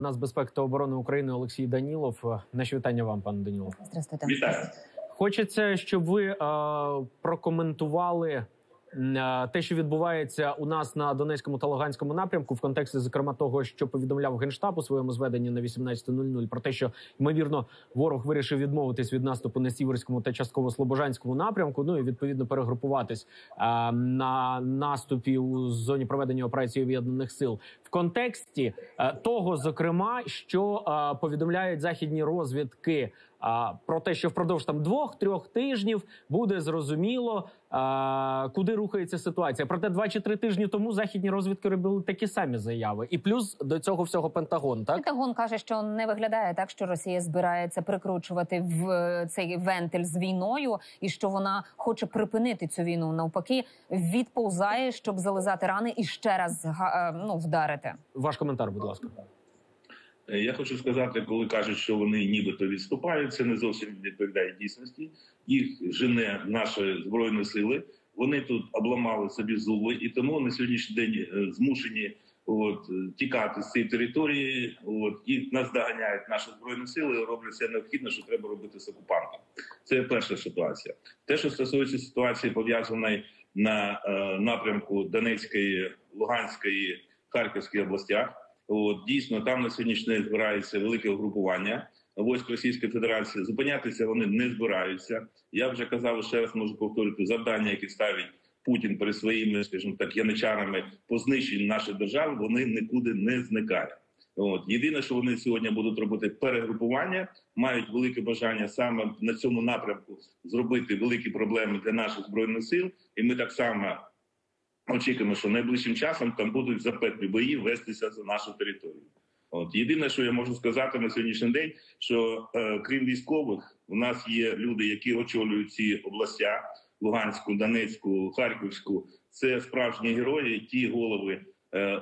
Нацбезпеки та оборони України Олексій Данілов. Наші вітання вам, пане Данілов. Здравствуйте. Вітаю. Хочеться, щоб ви е, прокоментували е, те, що відбувається у нас на Донецькому та Луганському напрямку, в контексті зокрема того, що повідомляв генштаб у своєму зведенні на 18.00 про те, що ймовірно ворог вирішив відмовитись від наступу на сіверському та частково слобожанському напрямку. Ну і відповідно перегрупуватись е, на наступі у зоні проведення операції об'єднаних сил в контексті е, того, зокрема, що е, повідомляють західні розвідки. А про те, що впродовж там двох-трьох тижнів буде зрозуміло, а, куди рухається ситуація. Проте два чи три тижні тому західні розвідки робили такі самі заяви, і плюс до цього всього Пентагон. Так Пентагон каже, що не виглядає так, що Росія збирається прикручувати в е, цей вентиль з війною, і що вона хоче припинити цю війну. Навпаки, відповзає, щоб зализати рани і ще раз е, ну вдарити. ваш коментар, будь ласка. Е, Я хочу сказати, коли кажуть, що вони нібито відступають, це не зовсім відповідає дійсності. Їх жене наші збройні сили. Вони тут обламали собі зуби, і тому на сьогоднішній день е, змушені от е, тікати з цієї території. От і нас доганяють наші збройні сили. Роблять все необхідне, що треба робити з окупантом. Це перша ситуація. Те, що стосується ситуації, пов'язаної на е, напрямку Донецької, Луганської, Харківської областях. От дійсно там на сьогоднішній день збирається велике угрупування військ Російської Федерації. Зупинятися вони не збираються. Я вже казав, ще раз можу повторити завдання, які ставить Путін перед своїми, скажімо так, яничарами по знищенню нашої держави. Вони нікуди не зникають. От єдине, що вони сьогодні будуть робити перегрупування, мають велике бажання саме на цьому напрямку зробити великі проблеми для наших збройних сил, і ми так само очікуємо, що найближчим часом там будуть запеклі бої вестися за нашу територію. От єдине, що я можу сказати на сьогоднішній день, що е, крім військових, у нас є люди, які очолюють ці областя Луганську, Донецьку, Харківську. Це справжні герої, ті голови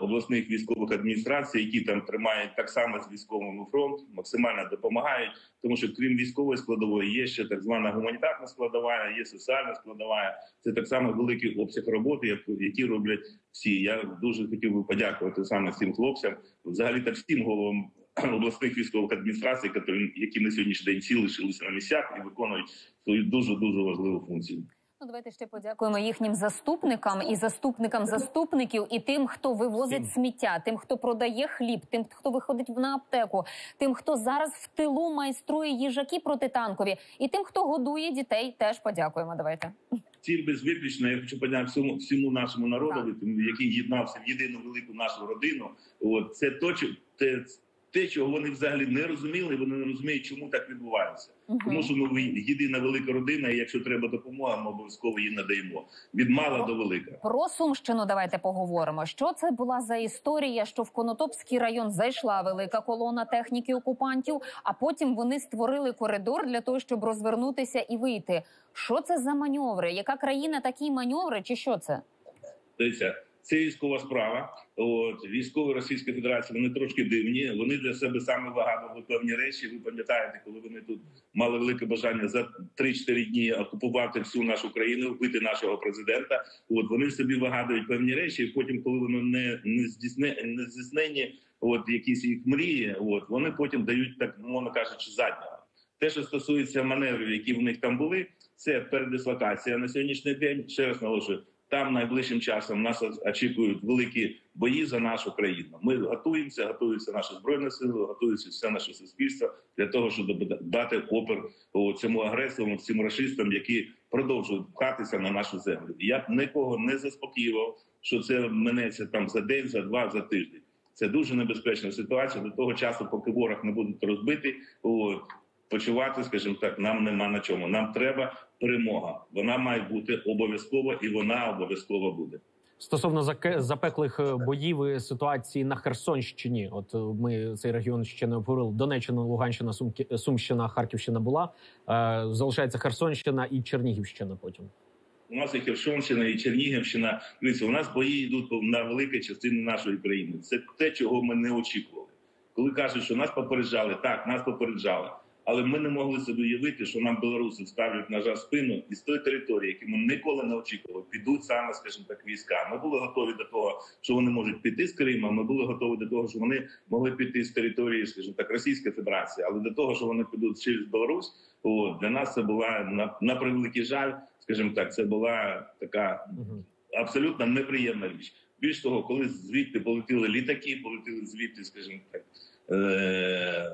обласних військових адміністрацій, які там тримають так само з військовими фронт, максимально допомагають. Тому що крім військової складової, є ще так звана гуманітарна складова, є соціальна складова. Це так само великий обсяг роботи, як- які роблять всі. Я дуже хотів би подякувати саме цим хлопцям, взагалі так всім головам обласних військових адміністрацій, які на сьогоднішній день всі лишилися на місцях і виконують свою дуже дуже важливу функцію. Ну, давайте ще подякуємо їхнім заступникам і заступникам заступників, і тим, хто вивозить сміття, тим, хто продає хліб, тим, хто виходить на аптеку, тим, хто зараз в тилу майструє їжаки протитанкові, і тим, хто годує дітей, теж подякуємо. Давайте. Ціль безвиключно, я хочу подякувати всьому, всьому нашому народу, який єднався в єдину велику нашу родину. От це то, що- те, чого вони взагалі не розуміли, вони не розуміють, чому так відбувається. Мгм. Тому що ну ви єдина велика родина, і якщо треба допомога, ми обов'язково її надаємо від мала до велика. Про Сумщину давайте поговоримо. Що це була за історія, що в Конотопський район зайшла велика колона техніки окупантів, а потім вони створили коридор для того, щоб розвернутися і вийти. Що це за маневри? Яка країна такі маневри, чи що це? Дивіться, це військова справа. От військові Російської Федерації вони трошки дивні. Вони для себе саме вигадували певні речі. Ви пам'ятаєте, коли вони тут мали велике бажання за 3-4 дні окупувати всю нашу країну, вбити нашого президента. От вони собі вигадують певні речі. і Потім, коли вони не не здійсне не здійснені, от якісь їх мрії, от вони потім дають так, мовно кажучи, заднього. Те, що стосується маневрів, які в них там були, це передислокація на сьогоднішній день. Ще раз наголошую, там найближчим часом нас очікують великі бої за нашу країну. Ми готуємося, готуються наші збройні сили, готується все наше суспільство для того, щоб дати опір цьому агресору, цим расистам, які продовжують пхатися на нашу землю. І Я б нікого не заспокоював, що це минеться там за день, за два, за тиждень. Це дуже небезпечна ситуація до того часу, поки ворог не буде розбитий. Почувати, скажімо так, нам нема на чому. Нам треба перемога. Вона має бути обов'язкова, і вона обов'язково буде. Стосовно запеклих е, боїв і ситуації на Херсонщині, от е, ми цей регіон ще не обговорили. Донеччина, Луганщина, Сумщина, Харківщина була. Е, залишається Херсонщина і Чернігівщина. Потім У нас і Херсонщина, і Чернігівщина. Дивіться, у нас бої йдуть на великі частини нашої країни. Це те, чого ми не очікували. Коли кажуть, що нас попереджали, так нас попереджали. Але ми не могли собі уявити, що нам білоруси ставлять ножа в спину і з тої території, які ми ніколи не очікували, підуть саме, скажімо так, війська. Ми були готові до того, що вони можуть піти з Криму. Ми були готові до того, що вони могли піти з території, скажімо так, Російської Федерації, але до того, що вони підуть через Білорусь, о, для нас це була на, на превеликий жаль, скажімо так, це була така абсолютно неприємна річ. Більш того, коли звідти полетіли літаки, полетіли звідти, скажімо так, е-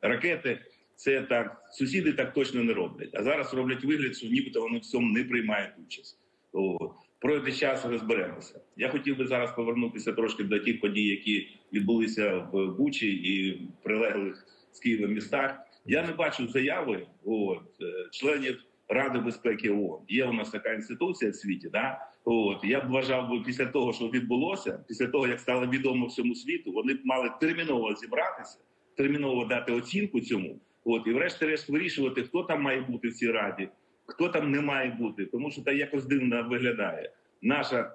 ракети. Це так, сусіди так точно не роблять. А зараз роблять вигляд, що нібито вони в цьому не приймають участь. О, пройде час, розберемося. Я хотів би зараз повернутися трошки до тих подій, які відбулися в Бучі і прилеглих з Києва містах. Я не бачу заяви от, е, членів Ради безпеки ООН. Є у нас така інституція в світі. Да? От я б вважав би після того, що відбулося, після того як стало відомо всьому світу, вони б мали терміново зібратися, терміново дати оцінку цьому. От і врешті-решт вирішувати, хто там має бути в цій раді, хто там не має бути, тому що та якось дивно виглядає. Наша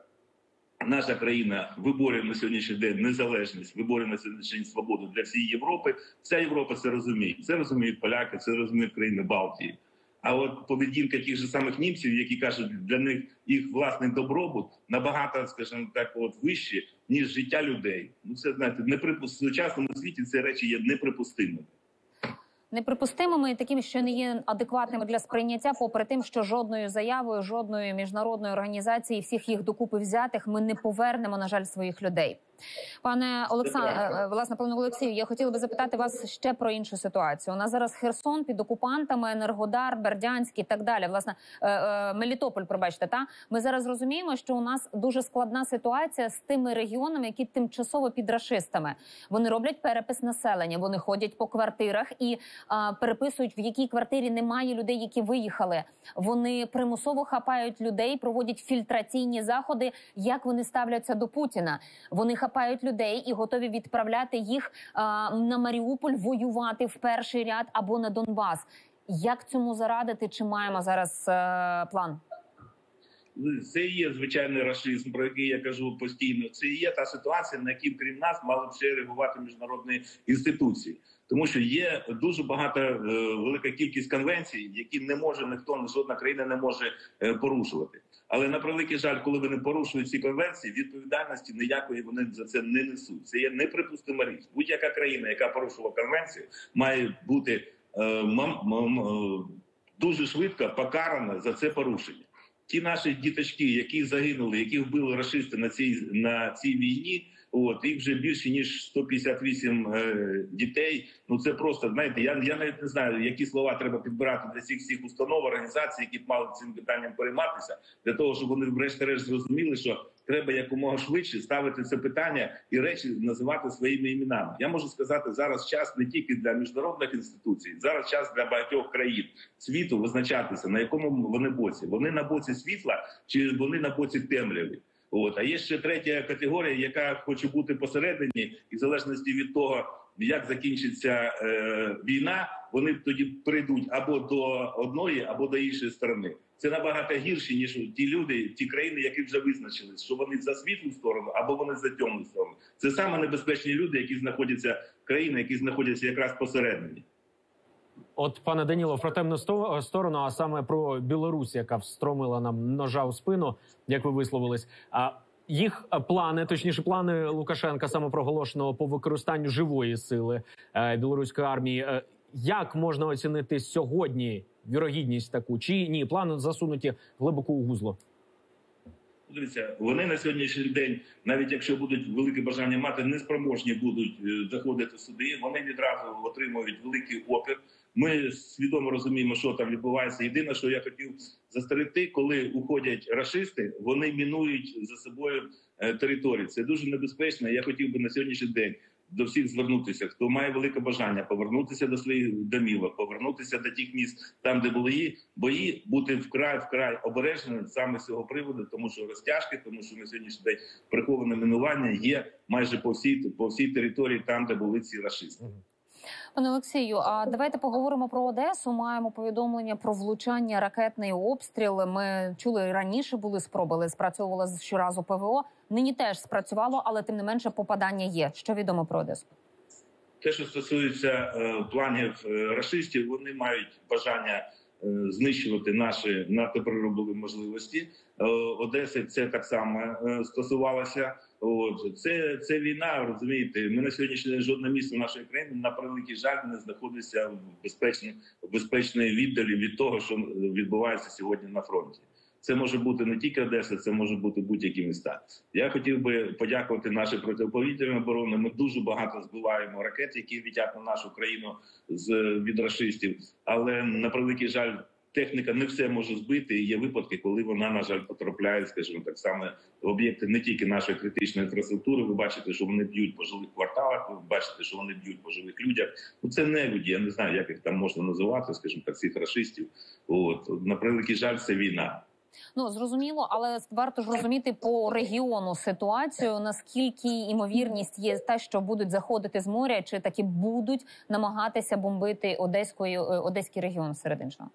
наша країна виборює на сьогоднішній день незалежність, виборює на сьогоднішній день свободу для всієї Європи. Вся Європа це розуміє. Це розуміють поляки, це розуміють країни Балтії. А от поведінка тих же самих німців, які кажуть, для них їх власний добробут набагато, скажімо так, от вище ніж життя людей. Ну це знаєте, неприпус... в сучасному світі ці речі є неприпустимими неприпустимими і такими, що не є адекватними для сприйняття, попри тим, що жодною заявою, жодної міжнародної організації, всіх їх докупи взятих, ми не повернемо на жаль своїх людей. Пане Олександре, власне, пане Олексію, я хотіла би запитати вас ще про іншу ситуацію. У нас зараз Херсон під окупантами, Енергодар, Бердянський і так далі. Власне, е, е, Мелітополь, пробачте, та ми зараз розуміємо, що у нас дуже складна ситуація з тими регіонами, які тимчасово під рашистами. Вони роблять перепис населення, вони ходять по квартирах і а, переписують, в якій квартирі немає людей, які виїхали. Вони примусово хапають людей, проводять фільтраційні заходи. Як вони ставляться до Путіна? Вони хапають людей і готові відправляти їх а, на Маріуполь воювати в перший ряд або на Донбас. Як цьому зарадити? Чи маємо зараз а, план? Це є звичайний расизм, про який я кажу постійно. Це є та ситуація, на якій крім нас мали б ще реагувати міжнародні інституції, тому що є дуже багато е, велика кількість конвенцій, які не може ніхто жодна країна не може е, порушувати. Але на превеликий жаль, коли вони порушують ці конвенції, відповідальності ніякої вони за це не несуть. Це є неприпустима річ. Будь-яка країна, яка порушила конвенцію, має бути е, мам, мам, е, дуже швидко покарана за це порушення. Ті наші діточки, які загинули, які вбили расисти на цій на цій війні. От їх вже більше ніж 158 е, дітей. Ну це просто знаєте. Я я навіть не знаю, які слова треба підбирати для всіх всіх установ організацій, які б мали цим питанням перейматися, для того, щоб вони врешті-решт зрозуміли, що треба якомога швидше ставити це питання і речі називати своїми іменами. Я можу сказати, зараз час не тільки для міжнародних інституцій, зараз час для багатьох країн світу визначатися на якому вони боці. Вони на боці світла чи вони на боці темряви. От а є ще третя категорія, яка хоче бути посередині, і в залежності від того, як закінчиться е, війна, вони тоді прийдуть або до одної, або до іншої сторони. Це набагато гірше ніж ті люди, ті країни, які вже визначили, що вони за світлу сторону або вони за темну сторону. Це саме небезпечні люди, які знаходяться країни, які знаходяться якраз посередині. От, пане Даніло, про темну сторону, а саме про Білорусь, яка встромила нам ножа у спину, як ви висловились. А їх плани, точніше, плани Лукашенка самопроголошеного по використанню живої сили е, білоруської армії. Е, як можна оцінити сьогодні вірогідність таку чи ні? Плани засунуті глибоко у гузло. Дивіться, вони на сьогоднішній день, навіть якщо будуть велике бажання мати, неспроможні будуть е, заходити сюди. Вони відразу отримують великий опір. Ми свідомо розуміємо, що там відбувається. Єдине, що я хотів застерегти, коли уходять рашисти, вони мінують за собою е, територію. Це дуже небезпечно. Я хотів би на сьогоднішній день до всіх звернутися, хто має велике бажання повернутися до своїх домівок, повернутися до тих міст, там де були бої, бути вкрай вкрай обережними саме з цього приводу, тому що розтяжки, тому що на сьогоднішній день приховане минування є майже по всій по всій території, там де були ці рашисти. Пане Олексію, а давайте поговоримо про Одесу. Маємо повідомлення про влучання ракетний обстріл. Ми чули раніше, були спроби, спрацьовувала щоразу ПВО. Нині теж спрацювало, але тим не менше попадання є. Що відомо про Одесу? те, що стосується е, планів е, рашистів, вони мають бажання е, знищувати наші нафтопереробні можливості. Одеси це так само стосувалося. От це, це війна, розумієте. Ми на сьогоднішній день жодне місто нашої країни на превеликий жаль не знаходиться в безпечній в безпечній віддалі від того, що відбувається сьогодні на фронті. Це може бути не тільки Одеса, це може бути будь-які міста. Я хотів би подякувати нашій протиповітряній оборони. Ми дуже багато збиваємо ракет, які летять на нашу країну з від рашистів. Але на превеликий жаль, техніка не все може збити. І є випадки, коли вона на жаль потрапляє, скажімо так само в об'єкти не тільки нашої критичної інфраструктури. Ви бачите, що вони б'ють по жилих кварталах. Ви бачите, що вони б'ють по живих людях. Ну це не люди. Я не знаю, як їх там можна називати, скажімо так, цих рашистів. От на превеликий жаль, це війна. Ну зрозуміло, але варто ж розуміти по регіону ситуацію. Наскільки імовірність є те, що будуть заходити з моря, чи таки будуть намагатися бомбити одеської е, одеський регіон серед іншого?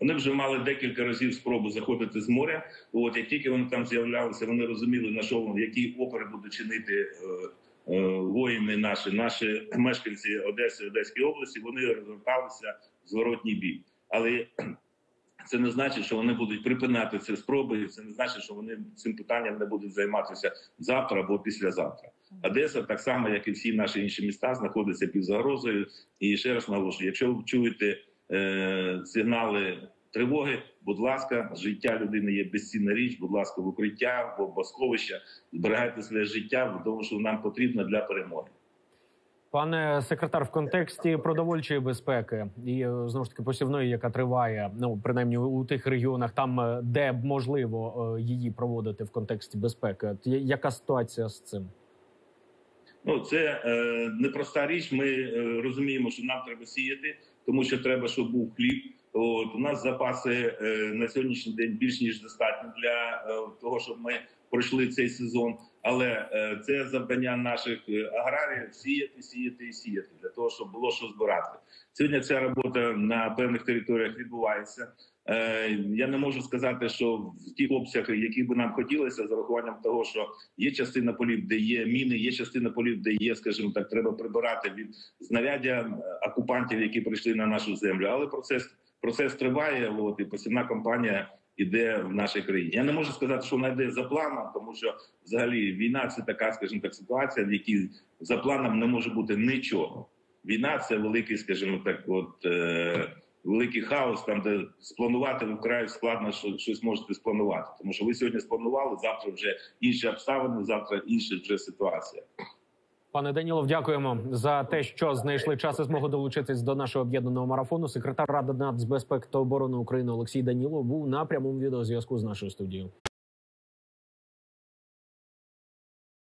Вони вже мали декілька разів спробу заходити з моря. От як тільки вони там з'являлися, вони розуміли на що які опери будуть чинити е, е, воїни наші, наші мешканці Одеси, Одеської області. Вони розверталися в зворотній бік. Але це не значить, що вони будуть припинати ці спроби. Це не значить, що вони цим питанням не будуть займатися завтра або післязавтра. Одеса, так само як і всі наші інші міста, знаходиться під загрозою. І ще раз наголошую, якщо ви чуєте е, сигнали тривоги, будь ласка, життя людини є безцінна річ. Будь ласка, в укриття, в босховища, зберігайте своє життя, тому що нам потрібно для перемоги. Пане секретар, в контексті продовольчої безпеки і е, знову ж таки посівної, яка триває, ну принаймні у тих регіонах, там е, де можливо її проводити в контексті безпеки. Яка ситуація з цим? Ну це е, непроста річ. Ми е, розуміємо, що нам треба сіяти, тому що треба, щоб був хліб. От у нас запаси е, на сьогоднішній день більш ніж достатньо для е, того, щоб ми пройшли цей сезон. Але е, це завдання наших е, аграріїв сіяти, сіяти і сіяти для того, щоб було що збирати. Сьогодні ця робота на певних територіях відбувається. Е, я не можу сказати, що в тих обсягах, які би нам хотілося, з урахуванням того, що є частина полів, де є міни, є частина полів, де є, скажімо так, треба прибирати від знаряддя е, окупантів, які прийшли на нашу землю. Але процес процес триває. От і посівна кампанія іде в нашій країні. Я не можу сказати, що вона йде за планом, тому що взагалі війна це така, скажімо так, ситуація, в якій за планом не може бути нічого. Війна це великий, скажімо так, от. Е- великий хаос, там де спланувати вкрай складно, що щось можете спланувати. Тому що ви сьогодні спланували, завтра вже інші обставини, завтра інша вже ситуація. Пане Данілов, дякуємо за те, що знайшли час і змогу долучитись до нашого об'єднаного марафону. Секретар ради нацбезпеки та оборони України Олексій Данілов був на прямому відеозв'язку з нашою студією.